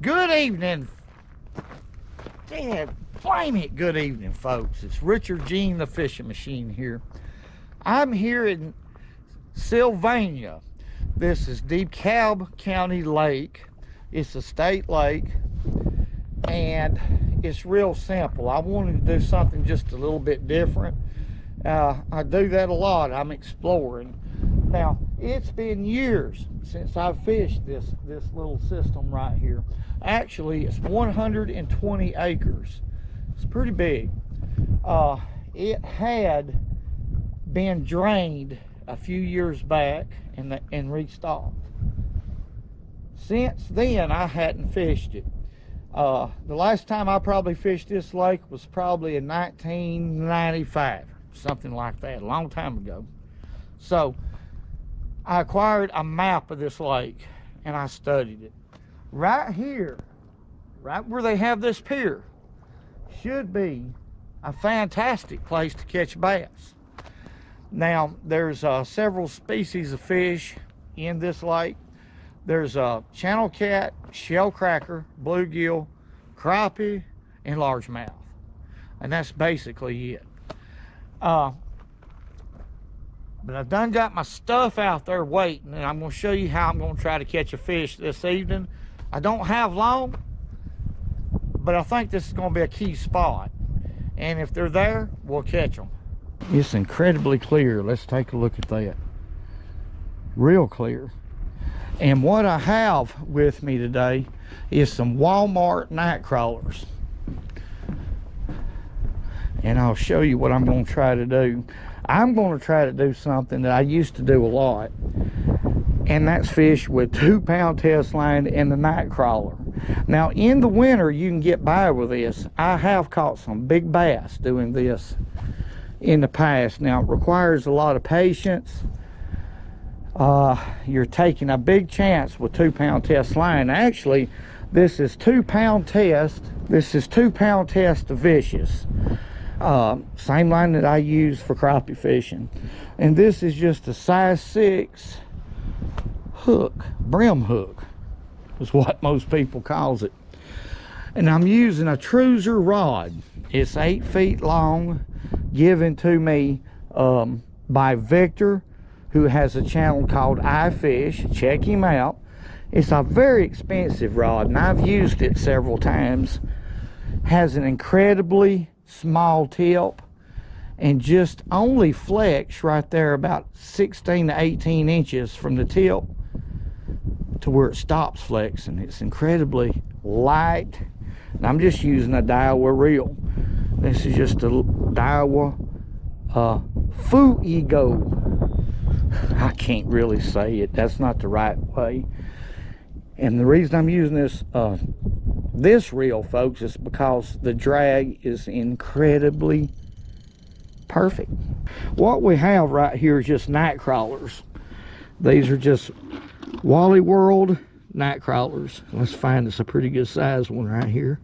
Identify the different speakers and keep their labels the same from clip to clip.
Speaker 1: Good evening. Dad, blame it. Good evening, folks. It's Richard Gene, the fishing machine here. I'm here in Sylvania. This is DeKalb County Lake. It's a state lake and it's real simple. I wanted to do something just a little bit different. Uh, I do that a lot. I'm exploring. Now, it's been years since I've fished this, this little system right here. Actually, it's 120 acres. It's pretty big. Uh, it had been drained a few years back and, the, and restocked. Since then, I hadn't fished it. Uh, the last time I probably fished this lake was probably in 1995, something like that, a long time ago. So I acquired a map of this lake and I studied it. Right here, right where they have this pier, should be a fantastic place to catch bass. Now, there's uh, several species of fish in this lake. There's a channel cat, shell cracker, bluegill, crappie, and largemouth. And that's basically it. Uh, but I've done got my stuff out there waiting, and I'm going to show you how I'm going to try to catch a fish this evening. I don't have long, but I think this is going to be a key spot. And if they're there, we'll catch them. It's incredibly clear. Let's take a look at that. Real clear. And what I have with me today is some Walmart night crawlers. And I'll show you what I'm going to try to do. I'm going to try to do something that I used to do a lot. And that's fish with two pound test line and the night crawler. Now in the winter you can get by with this. I have caught some big bass doing this in the past. Now it requires a lot of patience uh, you're taking a big chance with two pound test line. Actually, this is two pound test. This is two pound test of Vicious. Uh, same line that I use for crappie fishing. And this is just a size six hook, brim hook is what most people calls it. And I'm using a Truser rod. It's eight feet long, given to me um, by Victor who has a channel called iFish. Check him out. It's a very expensive rod, and I've used it several times. Has an incredibly small tip and just only flex right there about 16 to 18 inches from the tip to where it stops flexing. It's incredibly light. And I'm just using a Daiwa reel. This is just a Daiwa uh, Fuego I can't really say it. That's not the right way. And the reason I'm using this uh, this reel, folks, is because the drag is incredibly perfect. What we have right here is just night crawlers. These are just Wally World night crawlers. Let's find us a pretty good size one right here.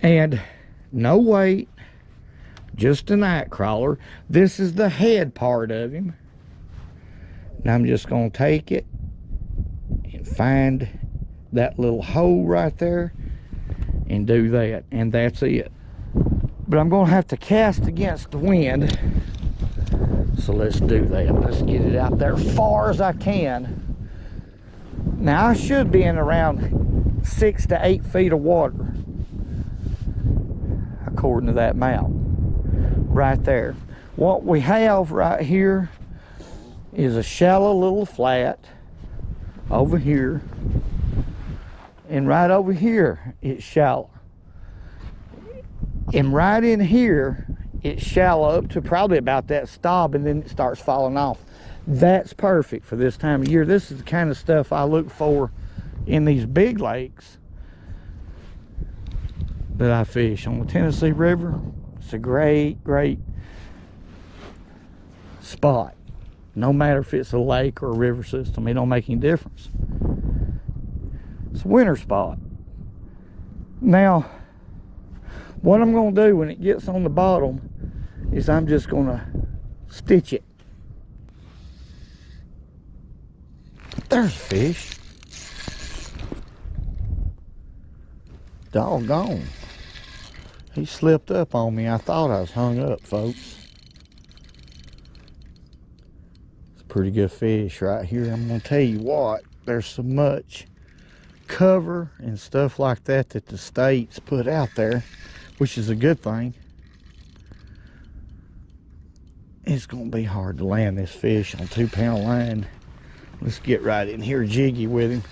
Speaker 1: And no weight, just a night crawler. This is the head part of him. And I'm just going to take it find that little hole right there and do that. And that's it. But I'm going to have to cast against the wind. So let's do that. Let's get it out there as far as I can. Now I should be in around six to eight feet of water according to that map right there. What we have right here is a shallow little flat over here. And right over here, it's shallow. And right in here, it's shallow up to probably about that stop and then it starts falling off. That's perfect for this time of year. This is the kind of stuff I look for in these big lakes that I fish on the Tennessee River it's a great, great spot. No matter if it's a lake or a river system, it don't make any difference. It's a winter spot. Now, what I'm going to do when it gets on the bottom is I'm just going to stitch it. There's fish. Doggone. He slipped up on me. I thought I was hung up, folks. It's a pretty good fish right here. I'm to tell you what, there's so much cover and stuff like that that the states put out there, which is a good thing. It's to be hard to land this fish on two pound line. Let's get right in here jiggy with him.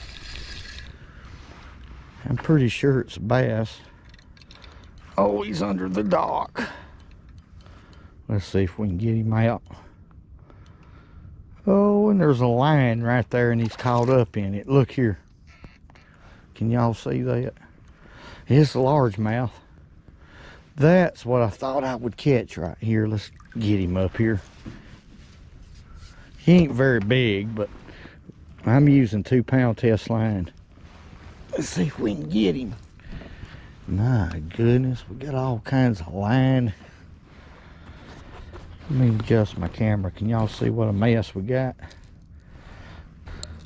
Speaker 1: I'm pretty sure it's a bass. Oh, he's under the dock. Let's see if we can get him out. And there's a line right there and he's caught up in it. Look here. Can y'all see that? It's a largemouth. That's what I thought I would catch right here. Let's get him up here. He ain't very big, but I'm using two pound test line. Let's see if we can get him. My goodness, we got all kinds of line. Let me adjust my camera. Can y'all see what a mess we got?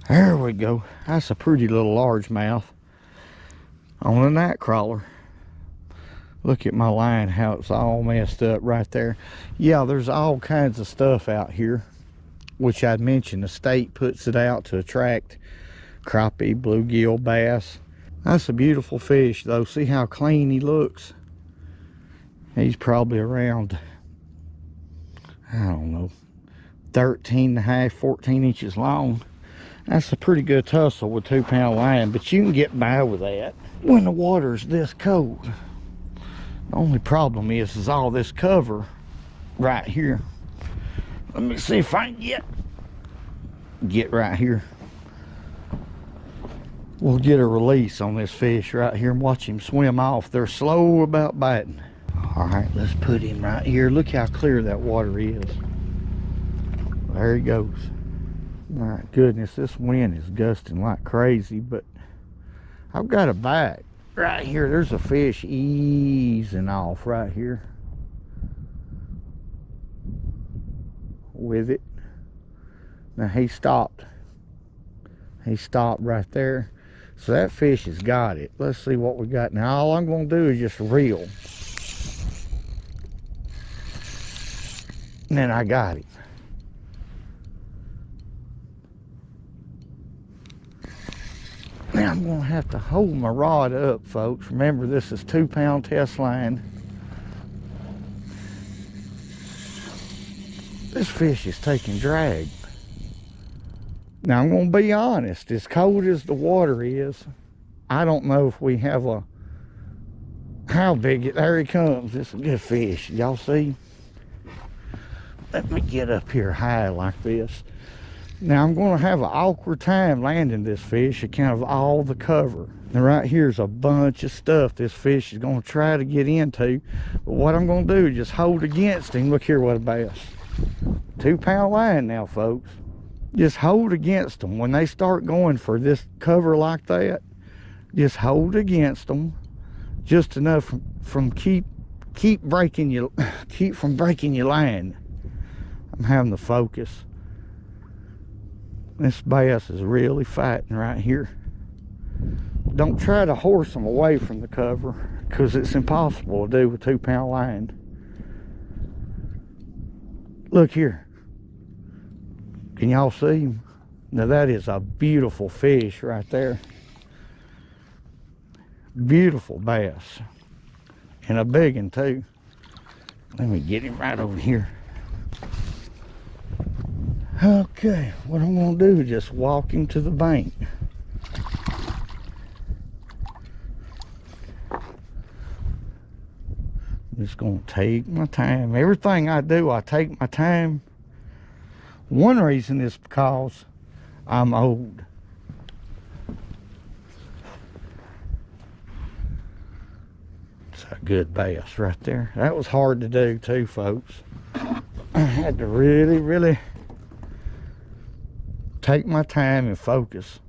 Speaker 1: There we go. That's a pretty little largemouth on a night crawler. Look at my line, how it's all messed up right there. Yeah, there's all kinds of stuff out here, which I'd mentioned. The state puts it out to attract crappie, bluegill, bass, that's a beautiful fish though. See how clean he looks. He's probably around, I don't know, 13 and a half, 14 inches long. That's a pretty good tussle with two pound line, but you can get by with that when the water's this cold. The only problem is, is all this cover right here. Let me see if I can get, get right here we'll get a release on this fish right here and watch him swim off. They're slow about biting. All right, let's put him right here. Look how clear that water is. There he goes. My goodness, this wind is gusting like crazy, but I've got a bite right here. There's a fish easing off right here. With it. Now he stopped. He stopped right there. So that fish has got it. Let's see what we got. Now all I'm going to do is just reel. And then I got it. Now I'm going to have to hold my rod up, folks. Remember, this is two pound test line. This fish is taking drag. Now I'm going to be honest, as cold as the water is, I don't know if we have a, how big it, there he comes. It's a good fish. Y'all see? Let me get up here high like this. Now I'm going to have an awkward time landing this fish account of all the cover. And right here's a bunch of stuff this fish is going to try to get into. But what I'm going to do is just hold against him. Look here what a bass. Two pound line now, folks just hold against them when they start going for this cover like that just hold against them just enough from, from keep keep breaking you keep from breaking your line i'm having to focus this bass is really fighting right here don't try to horse them away from the cover because it's impossible to do with two pound line look here can y'all see him? Now that is a beautiful fish right there. Beautiful bass. And a big one too. Let me get him right over here. Okay, what I'm gonna do is just walk him to the bank. I'm just gonna take my time. Everything I do, I take my time one reason is because I'm old. It's a good bass right there. That was hard to do too, folks. I had to really, really take my time and focus.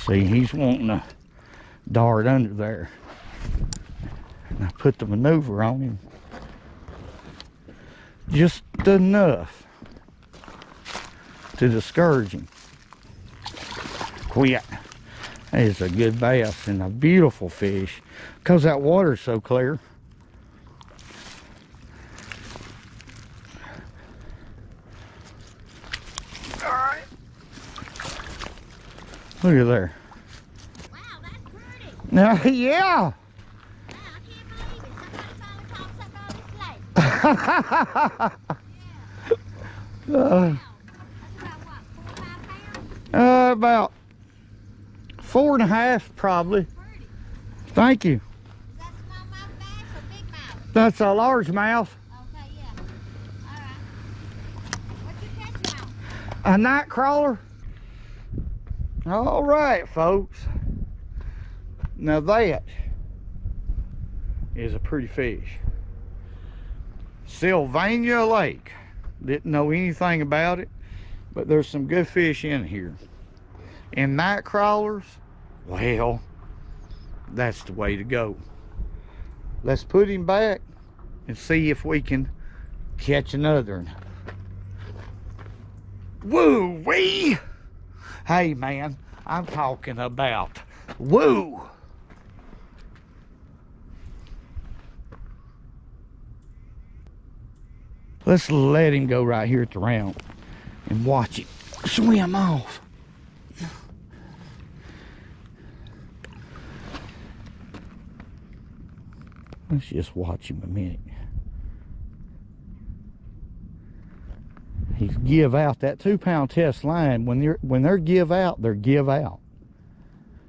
Speaker 1: See, he's wanting to dart under there. And I put the maneuver on him just enough to discourage him. quit. That is a good bass and a beautiful fish because that water's so clear. Look at there.
Speaker 2: Wow, that's pretty.
Speaker 1: Yeah.
Speaker 2: Wow, I can't believe it. Somebody finally caught something on the slate.
Speaker 1: Uh,
Speaker 2: That's about what, four or five pounds?
Speaker 1: uh, about four and a half, probably. Thank you.
Speaker 2: Is that smallmouth bass or big mouth?
Speaker 1: That's a largemouth,
Speaker 2: Okay, yeah. All right. What you catching on?
Speaker 1: a night crawler. All right, folks. Now that is a pretty fish. Sylvania Lake. Didn't know anything about it, but there's some good fish in here. And night crawlers, well, that's the way to go. Let's put him back and see if we can catch another one. Woo wee! Hey man, I'm talking about woo! Let's let him go right here at the ramp and watch it swim off. Let's just watch him a minute. He's give out that two pound test line when they're when they're give out, they're give out.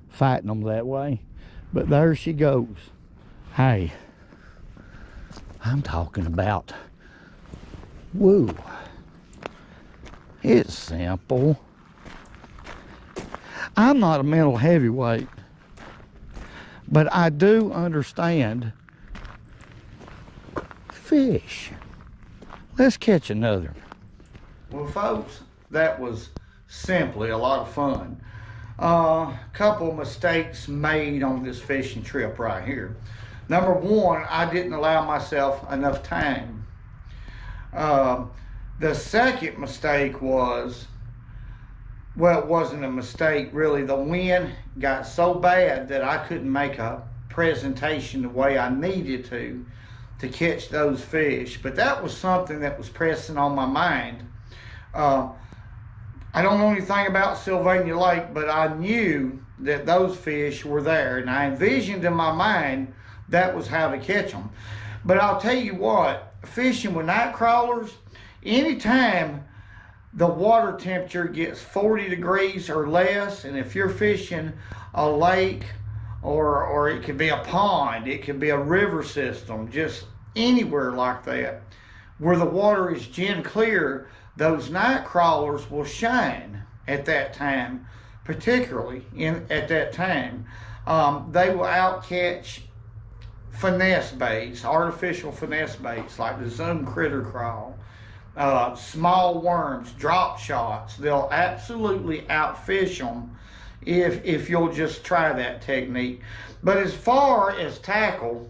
Speaker 1: Fighting them that way. But there she goes. Hey, I'm talking about woo. It's simple. I'm not a mental heavyweight, but I do understand fish. Let's catch another. Well, folks, that was simply a lot of fun. A uh, couple mistakes made on this fishing trip right here. Number one, I didn't allow myself enough time. Uh, the second mistake was, well, it wasn't a mistake really. The wind got so bad that I couldn't make a presentation the way I needed to to catch those fish. But that was something that was pressing on my mind. Uh, I don't know anything about Sylvania Lake, but I knew that those fish were there, and I envisioned in my mind that was how to catch them. But I'll tell you what, fishing with night crawlers, anytime the water temperature gets 40 degrees or less, and if you're fishing a lake or or it could be a pond, it could be a river system, just anywhere like that, where the water is gin clear, those night crawlers will shine at that time, particularly in at that time. Um, they will outcatch finesse baits, artificial finesse baits like the Zoom Critter Crawl, uh, small worms, drop shots. They'll absolutely outfish them if if you'll just try that technique. But as far as tackle,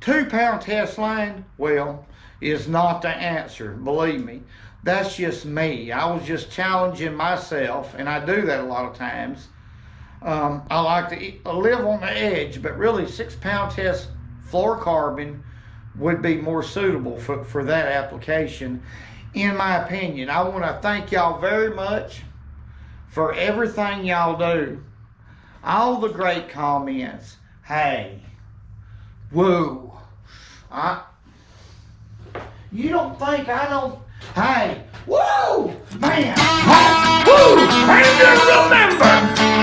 Speaker 1: two pound test line, well, is not the answer. Believe me, that's just me. I was just challenging myself, and I do that a lot of times. Um, I like to eat, live on the edge, but really six pound test fluorocarbon would be more suitable for, for that application, in my opinion. I want to thank y'all very much for everything y'all do. All the great comments. Hey, woo. I, you don't think I don't, hey, woo, man, woo, and remember,